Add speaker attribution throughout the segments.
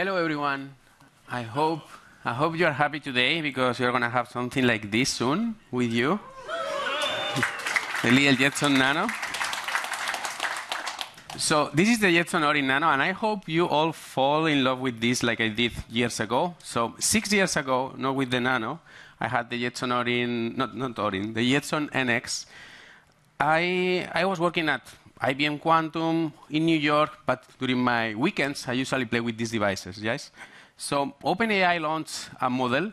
Speaker 1: Hello, everyone. I hope, I hope you're happy today because you're going to have something like this soon with you. the little Jetson Nano. So this is the Jetson Orin Nano, and I hope you all fall in love with this like I did years ago. So six years ago, not with the Nano, I had the Jetson Orin, not, not Orin, the Jetson NX. I, I was working at IBM Quantum in New York, but during my weekends, I usually play with these devices, yes? So OpenAI launched a model.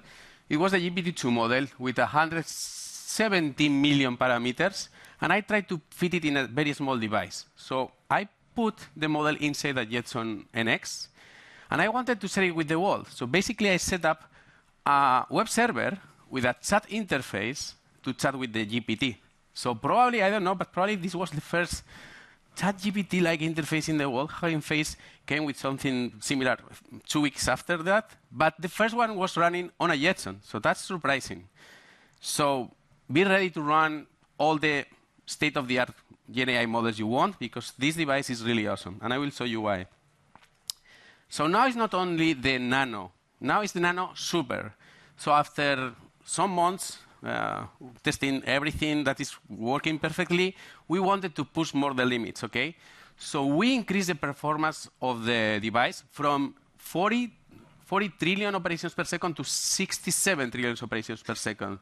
Speaker 1: It was the GPT-2 model with 170 million parameters, and I tried to fit it in a very small device. So I put the model inside the Jetson NX, and I wanted to share it with the world. So basically, I set up a web server with a chat interface to chat with the GPT. So probably, I don't know, but probably this was the first ChatGPT-like interface in the world. Hugging Face came with something similar two weeks after that, but the first one was running on a Jetson, so that's surprising. So be ready to run all the state-of-the-art GenAI models you want, because this device is really awesome, and I will show you why. So now it's not only the Nano, now it's the Nano Super. So after some months, uh, testing everything that is working perfectly, we wanted to push more the limits, okay? So we increased the performance of the device from 40, 40 trillion operations per second to 67 trillion operations per second.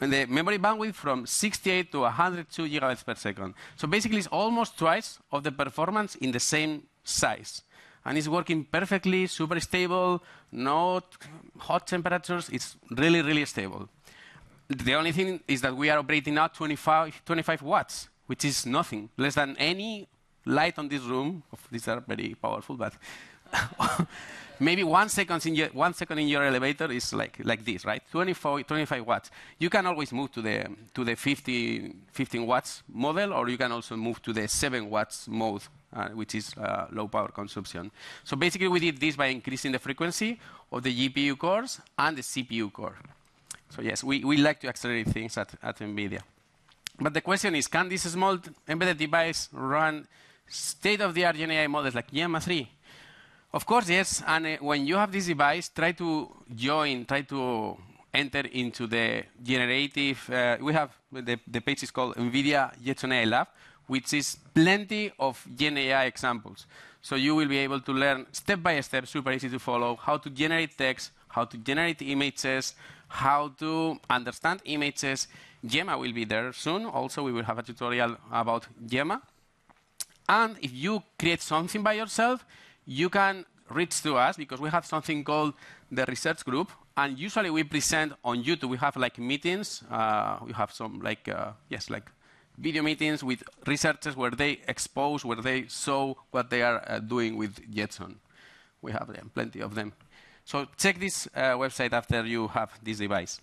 Speaker 1: And the memory bandwidth from 68 to 102 gigabytes per second. So basically, it's almost twice of the performance in the same size. And it's working perfectly, super stable, no hot temperatures. It's really, really stable. The only thing is that we are operating at 25, 25 watts, which is nothing, less than any light on this room. These are very powerful, but maybe one second in your, one second in your elevator is like, like this, right? 24, 25 watts. You can always move to the, to the 50, 15 watts model, or you can also move to the 7 watts mode, uh, which is uh, low power consumption. So basically, we did this by increasing the frequency of the GPU cores and the CPU core. So yes, we, we like to accelerate things at, at NVIDIA. But the question is, can this small embedded device run state-of-the-art GenAI models like Gemma 3? Of course, yes. And uh, when you have this device, try to join, try to enter into the generative. Uh, we have the, the page is called NVIDIA Jetson AI Lab, which is plenty of GenAI examples. So you will be able to learn step by step, super easy to follow, how to generate text, how to generate images, how to understand images. Gemma will be there soon. Also, we will have a tutorial about Gemma. And if you create something by yourself, you can reach to us because we have something called the research group. And usually we present on YouTube. We have like meetings. Uh, we have some like, uh, yes, like video meetings with researchers where they expose, where they show what they are uh, doing with Jetson. We have them, plenty of them. So check this uh, website after you have this device.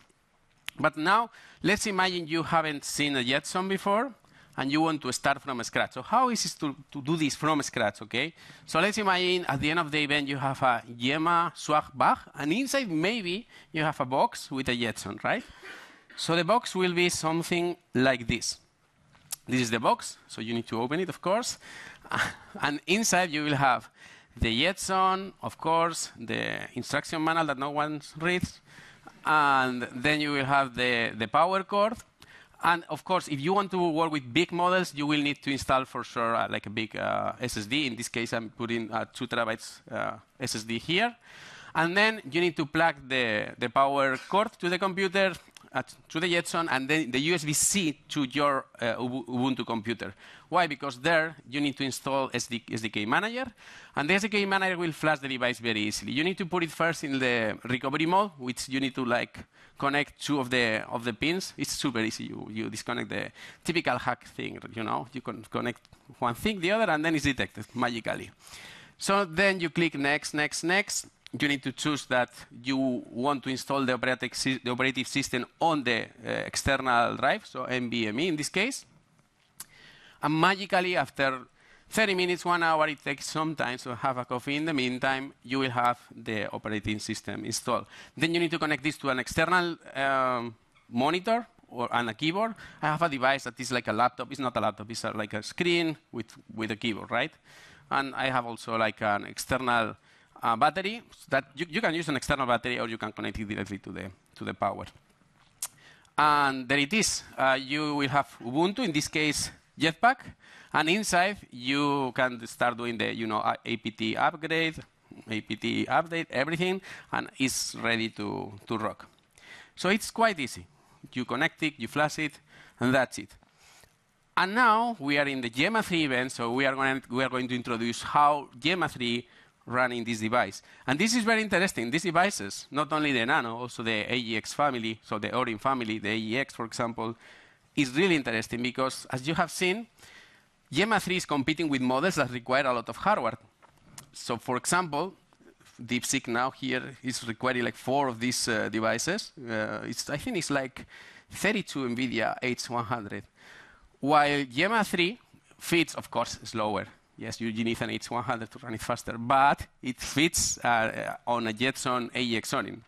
Speaker 1: But now, let's imagine you haven't seen a Jetson before, and you want to start from scratch. So how is it to, to do this from scratch, okay? So let's imagine at the end of the event you have a Gemma swag bag, and inside maybe you have a box with a Jetson, right? So the box will be something like this. This is the box, so you need to open it, of course. and inside you will have the Jetson, of course, the instruction manual that no one reads, and then you will have the, the power cord. And of course, if you want to work with big models, you will need to install for sure uh, like a big uh, SSD. In this case, I'm putting a two terabytes uh, SSD here. And then you need to plug the, the power cord to the computer, to the Jetson, and then the USB-C to your uh, Ubuntu computer. Why? Because there you need to install SD, SDK Manager, and the SDK Manager will flash the device very easily. You need to put it first in the recovery mode, which you need to like connect two of the of the pins. It's super easy. You you disconnect the typical hack thing. You know, you can connect one thing, the other, and then it's detected magically. So then you click next, next, next you need to choose that you want to install the operating, the operating system on the uh, external drive, so NVMe in this case. And magically, after 30 minutes, one hour, it takes some time to have a coffee. In the meantime, you will have the operating system installed. Then you need to connect this to an external um, monitor or and a keyboard. I have a device that is like a laptop. It's not a laptop. It's a, like a screen with, with a keyboard, right? And I have also like an external battery that you, you, can use an external battery or you can connect it directly to the, to the power. And there it is. Uh, you will have Ubuntu, in this case, Jetpack. And inside, you can start doing the you know, APT upgrade, APT update, everything, and it's ready to, to rock. So it's quite easy. You connect it, you flash it, and that's it. And now we are in the Gemma 3 event, so we are, going, we are going to introduce how Gemma 3 run in this device. And this is very interesting. These devices, not only the Nano, also the AGX family, so the Orin family, the AGX, for example, is really interesting because, as you have seen, Gemma 3 is competing with models that require a lot of hardware. So, for example, DeepSeek now here is requiring like four of these uh, devices. Uh, I think it's like 32 NVIDIA H100. While Gemma 3 fits, of course, slower. Yes, you need an H100 to run it faster, but it fits uh, on a Jetson AGX Orin.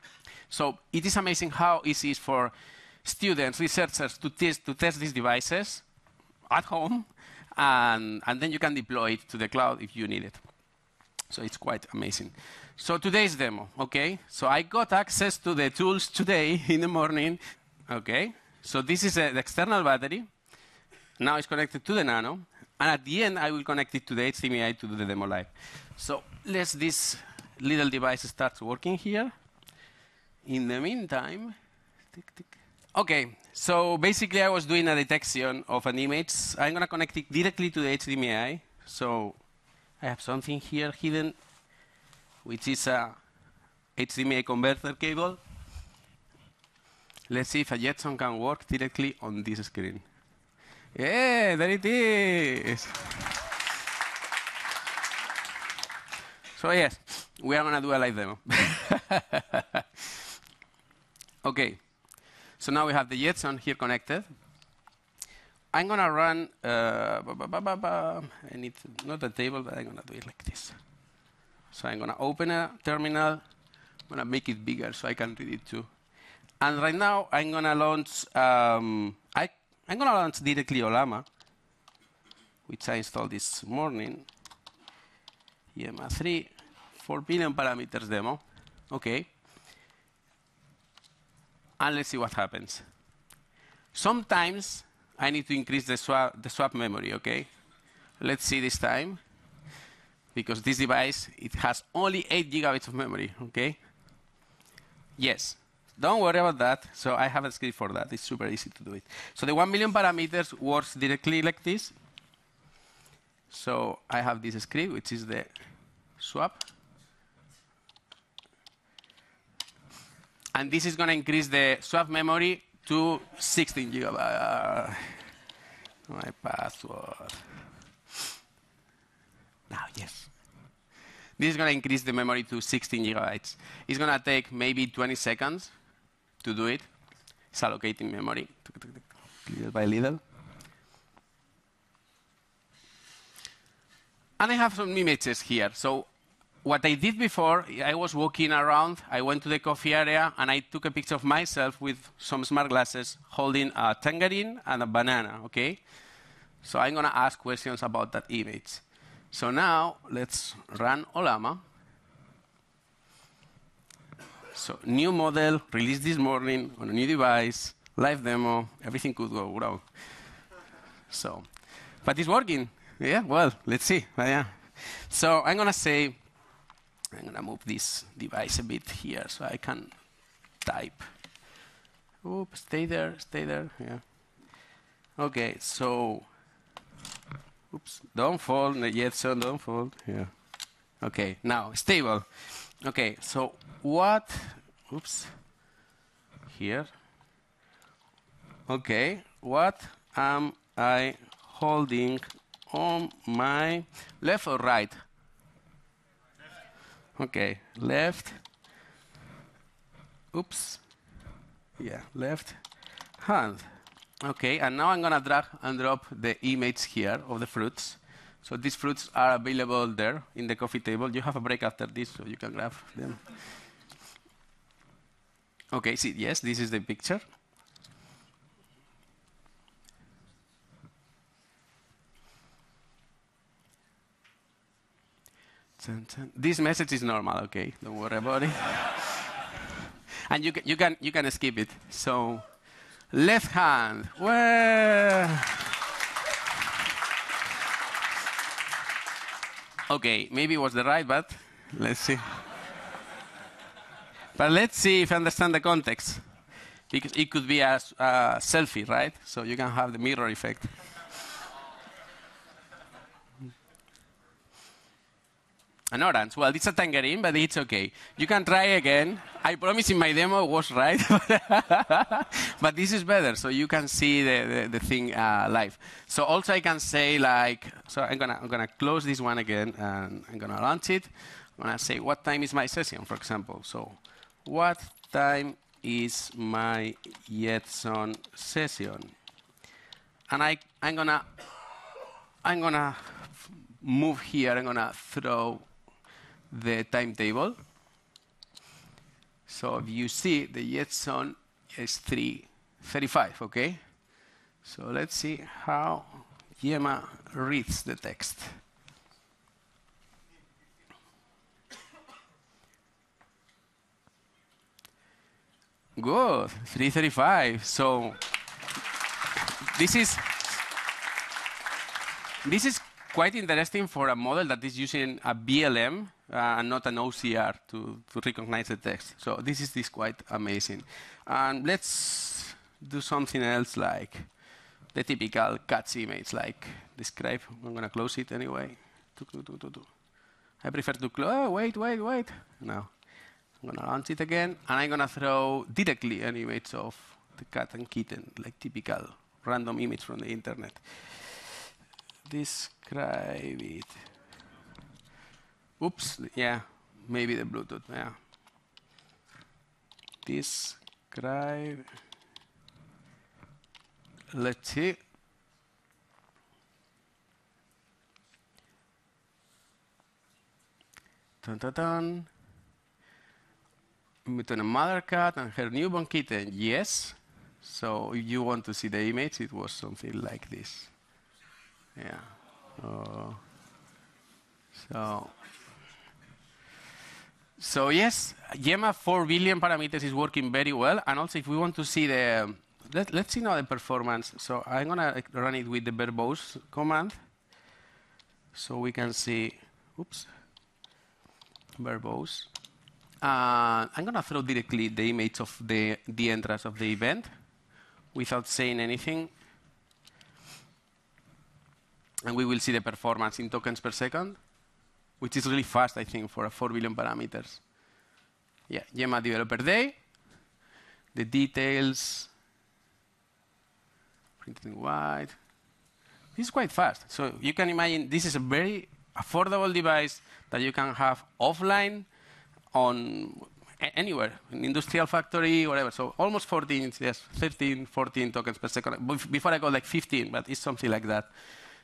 Speaker 1: So it is amazing how easy it is for students, researchers to test, to test these devices at home, and, and then you can deploy it to the cloud if you need it. So it's quite amazing. So today's demo, okay? So I got access to the tools today in the morning, okay? So this is a, the external battery. Now it's connected to the Nano. And at the end, I will connect it to the HDMI to do the demo live. So let's this little device start working here. In the meantime, tick, tick. okay, so basically I was doing a detection of an image. I'm going to connect it directly to the HDMI. So I have something here hidden, which is a HDMI converter cable. Let's see if a Jetson can work directly on this screen. Yeah, there it is. So yes, we are going to do a live demo. okay, so now we have the Jetson here connected. I'm going to run, uh, I need not a table, but I'm going to do it like this. So I'm going to open a terminal. I'm going to make it bigger so I can read it too. And right now, I'm going to launch um, I'm going to launch directly Ollama, which I installed this morning. Gemma 3, 4 billion parameters demo. OK. And let's see what happens. Sometimes I need to increase the swap, the swap memory, OK? Let's see this time. Because this device, it has only 8 gigabytes of memory, OK? Yes, don't worry about that. So I have a script for that. It's super easy to do it. So the 1 million parameters works directly like this. So I have this script, which is the swap. And this is going to increase the swap memory to 16 gigabytes. My password. Now, yes. This is going to increase the memory to 16 gigabytes. It's going to take maybe 20 seconds to do it. It's allocating memory little by little. And I have some images here. So what I did before, I was walking around, I went to the coffee area, and I took a picture of myself with some smart glasses holding a tangerine and a banana, okay? So I'm going to ask questions about that image. So now let's run Ollama. So new model, released this morning on a new device, live demo, everything could go wrong. So, but it's working. Yeah, well, let's see. Yeah. So I'm to say, I'm to move this device a bit here so I can type. Oops, stay there, stay there. Yeah. Okay, so, oops, don't fall, yet, so don't fall. Yeah. Okay, now, stable. Okay, so what, oops, here. Okay, what am I holding on my left or right? Okay, left. Oops. Yeah, left hand. Okay, and now I'm gonna drag and drop the image here of the fruits. So these fruits are available there in the coffee table. You have a break after this, so you can grab them. Okay, see, yes, this is the picture. This message is normal, okay? Don't worry about it. and you can, you, can, you can skip it. So, left hand. Well. Okay, maybe it was the right, but let's see. but let's see if I understand the context. Because it could be a, a selfie, right? So you can have the mirror effect. An orange. Well, it's a tangerine, but it's okay. You can try again. I promise in my demo it was right. but this is better, so you can see the, the, the thing uh, live. So also I can say like, so I'm gonna, I'm gonna close this one again, and I'm gonna launch it. I'm gonna say, what time is my session, for example. So what time is my Jetson session? And I, I'm gonna, I'm gonna move here, I'm gonna throw the timetable. So if you see the Jetson is 335, okay? So let's see how Gemma reads the text. Good, 335. So this is this is quite interesting for a model that is using a VLM uh, and not an OCR to, to recognize the text. So this is this quite amazing. And let's do something else like the typical CATS image, like describe. I'm going to close it anyway. I prefer to close. Oh, wait, wait, wait. No. I'm going to launch it again, and I'm going to throw directly an image of the cat and kitten, like typical random image from the internet. Describe it. Oops, yeah, maybe the Bluetooth, yeah. Describe. Let's see. Dun, dun, dun. Between a mother cat and her newborn kitten, yes. So if you want to see the image, it was something like this. Yeah. Uh, so so yes, Gemma 4 billion parameters is working very well. And also, if we want to see the, let, us see now the performance. So I'm going to run it with the verbose command. So we can see, oops, verbose. Uh, I'm going to throw directly the image of the, the entrance of the event without saying anything. And we will see the performance in tokens per second which is really fast, I think, for a 4 billion parameters. Yeah, Gemma Developer Day, the details, printed in white. This is quite fast. So you can imagine this is a very affordable device that you can have offline on anywhere, an industrial factory, whatever. So almost 14, yes, 13, 14 tokens per second. Before I got like 15, but it's something like that.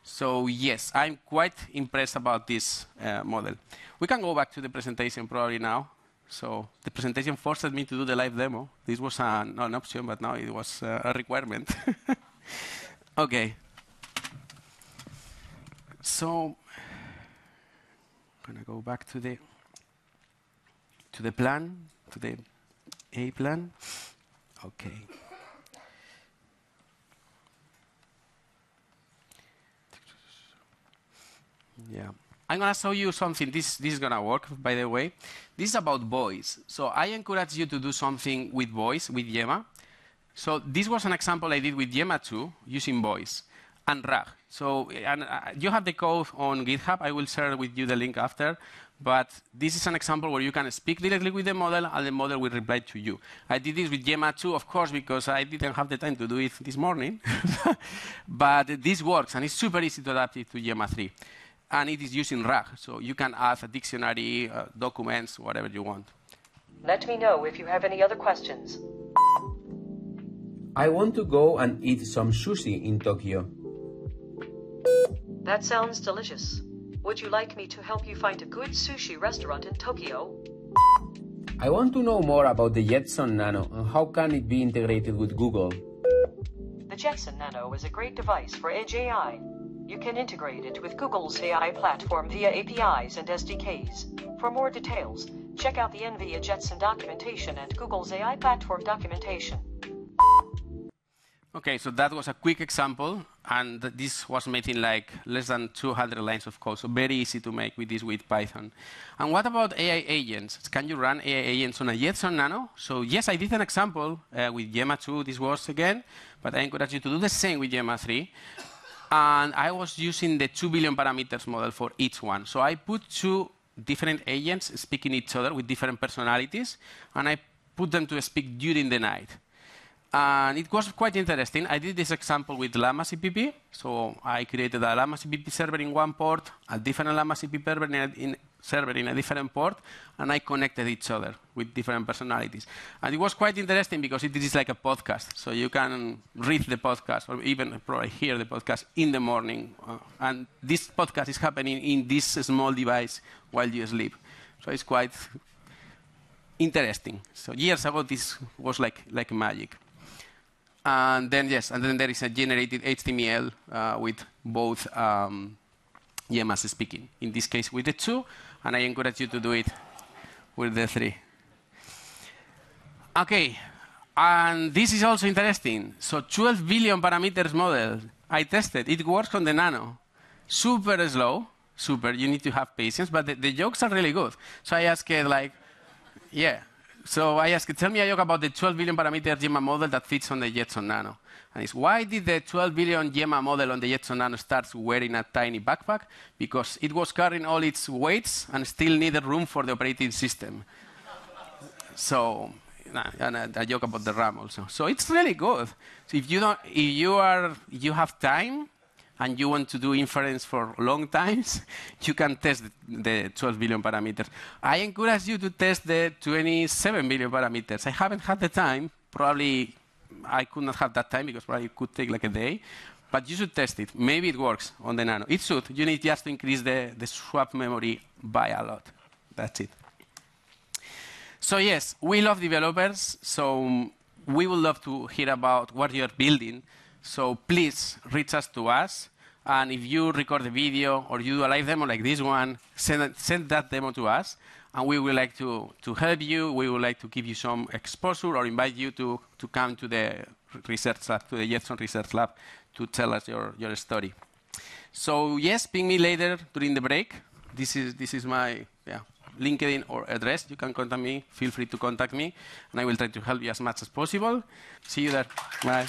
Speaker 1: So yes, I'm quite impressed about this uh, model. We can go back to the presentation probably now. So the presentation forced me to do the live demo. This was an, not an option, but now it was uh, a requirement. okay. So I'm gonna go back to the to the plan, to the A plan. Okay. Yeah. I'm going to show you something. This, this is going to work, by the way. This is about voice. So I encourage you to do something with voice, with Gemma. So this was an example I did with Gemma 2 using voice and RAG. So and, uh, you have the code on GitHub. I will share with you the link after. But this is an example where you can speak directly with the model, and the model will reply to you. I did this with Gemma 2, of course, because I didn't have the time to do it this morning. but this works, and it's super easy to adapt it to Gemma 3 and it is using RAG. So you can add a dictionary, uh, documents, whatever you want.
Speaker 2: Let me know if you have any other questions.
Speaker 3: I want to go and eat some sushi in Tokyo.
Speaker 2: That sounds delicious. Would you like me to help you find a good sushi restaurant in Tokyo?
Speaker 3: I want to know more about the Jetson Nano and how can it be integrated with Google.
Speaker 2: The Jetson Nano is a great device for Edge AI You can integrate it with Google's AI platform via APIs and SDKs. For more details, check out the NVIDIA Jetson documentation and Google's AI platform documentation.
Speaker 1: Okay, so that was a quick example, and this was made in like less than 200 lines of code, so very easy to make with this with Python. And what about AI agents? Can you run AI agents on a Jetson Nano? So yes, I did an example uh, with Gemma 2, this was again, but I encourage you to do the same with Gemma 3. And I was using the 2 billion parameters model for each one. So I put two different agents speaking each other with different personalities, and I put them to speak during the night. And it was quite interesting. I did this example with Llama CPP. So I created a Llama CPP server in one port, a different Llama CPP server in, in, server in a different port, and I connected each other with different personalities. And it was quite interesting because it is like a podcast. So you can read the podcast or even probably hear the podcast in the morning. Uh, and this podcast is happening in this small device while you sleep. So it's quite interesting. So years ago, this was like, like magic. And then, yes, and then there is a generated HTML uh, with both um, Gemmas speaking. In this case, with the two, and I encourage you to do it with the three. Okay, and this is also interesting. So 12 billion parameters model, I tested. It works on the Nano. Super slow, super. You need to have patience, but the, the jokes are really good. So I asked, like, yeah, so I asked, tell me a joke about the 12 billion parameter Gemma model that fits on the Jetson Nano. And it's why did the 12 billion Gemma model on the Jetson Nano start wearing a tiny backpack? Because it was carrying all its weights and still needed room for the operating system. so, and a, joke about the RAM also. So it's really good. So if you don't, if you are, you have time, and you want to do inference for long times, you can test the 12 billion parameters. I encourage you to test the 27 billion parameters. I haven't had the time. Probably I could not have that time because probably it could take like a day. But you should test it. Maybe it works on the Nano. It should. You need just to increase the, the swap memory by a lot. That's it. So yes, we love developers. So we would love to hear about what you're building. So please reach us to us. And if you record a video or you do a live demo like this one, send, send that demo to us. And we would like to, to help you. We would like to give you some exposure or invite you to, to come to the research lab, to the Jetson Research Lab, to tell us your, your story. So yes, ping me later during the break. This is, this is my yeah, LinkedIn or address. You can contact me. Feel free to contact me, and I will try to help you as much as possible. See you there. Bye.